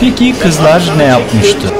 Peki kızlar ne yapmıştı?